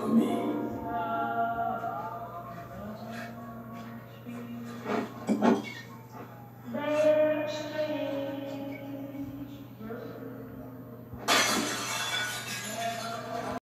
por mim.